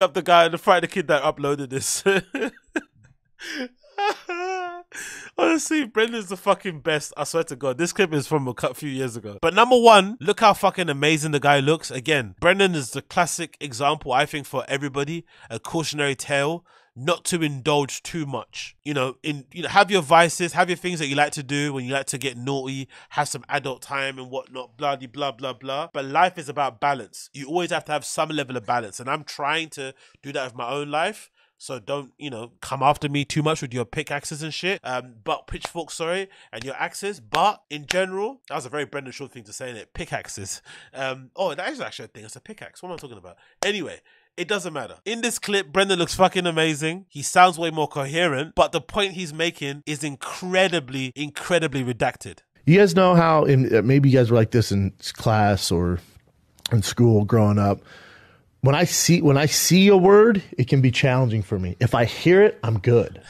up the guy, the Friday kid that uploaded this. Honestly, Brendan's the fucking best. I swear to God. This clip is from a few years ago. But number one, look how fucking amazing the guy looks. Again, Brendan is the classic example, I think, for everybody. A cautionary tale. Not to indulge too much, you know. In you know, have your vices, have your things that you like to do when you like to get naughty, have some adult time and whatnot, blah de blah blah blah. But life is about balance. You always have to have some level of balance, and I'm trying to do that with my own life. So don't, you know, come after me too much with your pickaxes and shit. Um, but pitchforks, sorry, and your axes. But in general, that was a very Brendan Schaub thing to say, innit? Pickaxes. Um, oh, that is actually a thing. It's a pickaxe. What am I talking about? Anyway, it doesn't matter. In this clip, Brendan looks fucking amazing. He sounds way more coherent, but the point he's making is incredibly, incredibly redacted. You guys know how in, maybe you guys were like this in class or in school growing up. When I see when I see a word, it can be challenging for me. If I hear it, I'm good.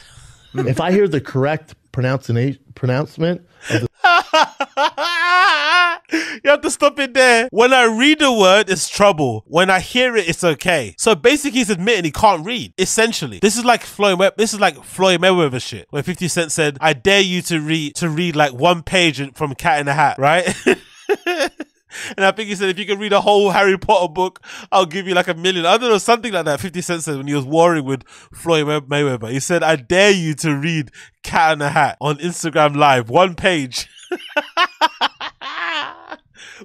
if I hear the correct pronouncing pronouncement the you have to stop it there. When I read a word, it's trouble. When I hear it, it's okay. So basically, he's admitting he can't read. Essentially, this is like Floyd. Web- this is like Floyd Mayweather shit. When Fifty Cent said, "I dare you to read to read like one page from Cat in the Hat," right? And I think he said, if you can read a whole Harry Potter book, I'll give you like a million. I don't know, something like that. 50 Cent said when he was warring with Floyd May- Mayweather. He said, I dare you to read Cat in the Hat on Instagram Live, one page.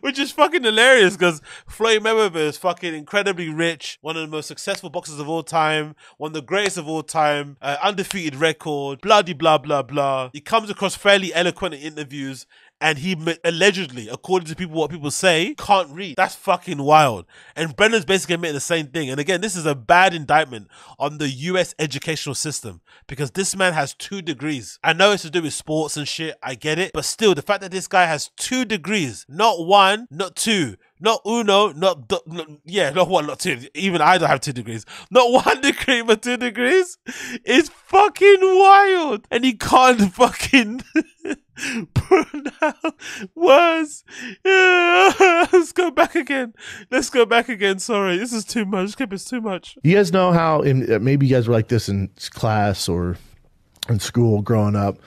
Which is fucking hilarious because Floyd Mayweather is fucking incredibly rich, one of the most successful boxers of all time, one of the greatest of all time, uh, undefeated record, bloody blah blah blah. He comes across fairly eloquent in interviews, and he allegedly, according to people, what people say, can't read. That's fucking wild. And Brendan's basically admitting the same thing. And again, this is a bad indictment on the U.S. educational system because this man has two degrees. I know it's to do with sports and shit. I get it, but still, the fact that this guy has two degrees, not one, not two. Not uno, not, du- not yeah, not one, not two. Even I don't have two degrees. Not one degree, but two degrees. It's fucking wild, and he can't fucking pronounce words. Yeah. Let's go back again. Let's go back again. Sorry, this is too much. Clip is too much. You guys know how in, uh, maybe you guys were like this in class or in school growing up.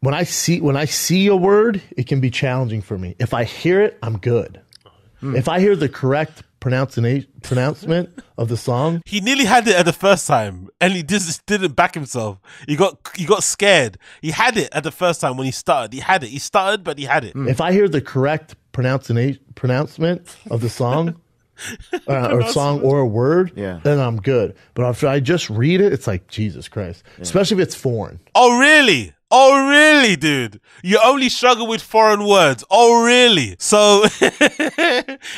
When I see when I see a word, it can be challenging for me. If I hear it, I'm good. If I hear the correct pronouncing pronouncement of the song, He nearly had it at the first time, and he just didn't back himself. He got he got scared. He had it at the first time when he started. He had it. He started, but he had it. if I hear the correct pronouncing pronouncement of the song, uh, or song or a word, Yeah. then I'm good. But if I just read it, it's like Jesus Christ, especially if it's foreign. Oh really? Oh really, dude? You only struggle with foreign words. Oh really? So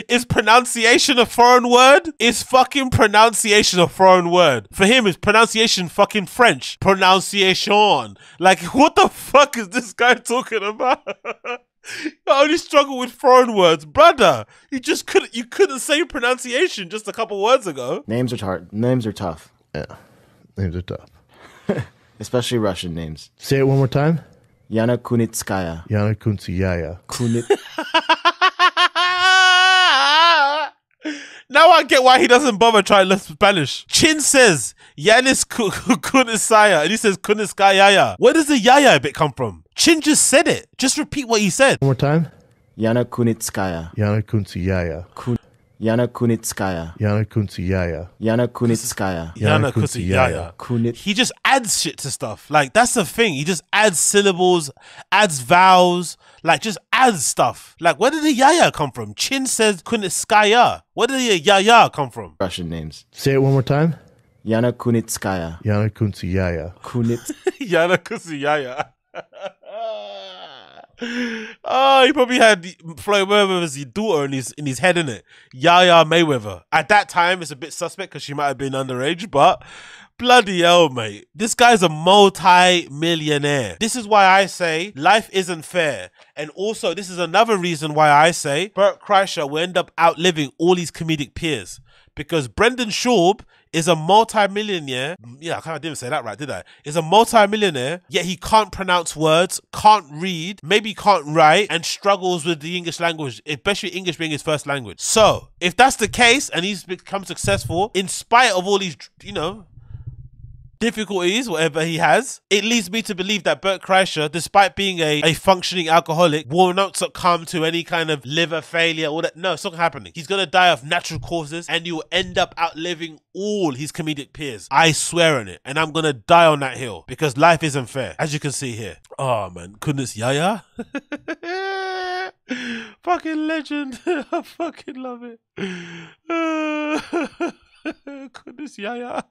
is pronunciation a foreign word? Is fucking pronunciation a foreign word? For him, is pronunciation fucking French? Pronunciation. Like what the fuck is this guy talking about? You only struggle with foreign words, brother. You just couldn't. You couldn't say pronunciation just a couple words ago. Names are hard. Names are tough, Yeah, names are tough. especially Russian names. Say it one more time. Yana Kunitskaya. Yana Kuntsiyaya. Kunit. now I get why he doesn't bother trying to learn Spanish. Chin says Yanis Ku- Kunisaya, and he says Kunitskaya. Where does the yaya bit come from? Chin just said it. Just repeat what he said. One more time. Yana Kunitskaya. Yana Kuntsiyaya. Kun- Yana Kunitskaya. Yana Kuntsiyaya. Yana Kunitskaya. Yana Yana Kusiyaya. Kunit. He just adds shit to stuff. Like that's the thing. He just adds syllables, adds vowels, like just adds stuff. Like where did the yaya come from? Chin says Kunitskaya. Where did the yaya come from? Russian names. Say it one more time. Yana Kunitskaya. Yana Kuntsiyaya. Kunit. Yana Kusiyaya. Oh, he probably had Floyd Mayweather's daughter in his in his head, in it. Yaya Mayweather. At that time, it's a bit suspect because she might have been underage, but bloody hell, mate, this guy's a multi-millionaire. This is why I say life isn't fair, and also this is another reason why I say Bert Kreischer will end up outliving all his comedic peers because Brendan Schaub is a multi-millionaire. Yeah, I kind of didn't say that right, did I? Is a multi-millionaire, yet he can't pronounce words, can't read, maybe can't write, and struggles with the English language, especially English being his first language. So, if that's the case, and he's become successful in spite of all these, you know, difficulties, whatever he has, it leads me to believe that Bert Kreischer, despite being a, a functioning alcoholic, will not succumb to any kind of liver failure or that. No, it's not happening. He's gonna die of natural causes and you'll end up outliving all his comedic peers. I swear on it. And I'm gonna die on that hill because life isn't fair, as you can see here. Oh man, goodness, Yaya. fucking legend. I fucking love it. goodness, Yaya.